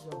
যাও